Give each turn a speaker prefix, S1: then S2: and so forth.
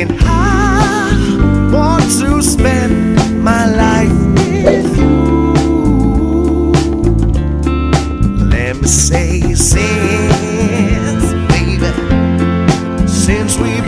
S1: And I want to spend my life with you. Let me say, since, baby, since we've.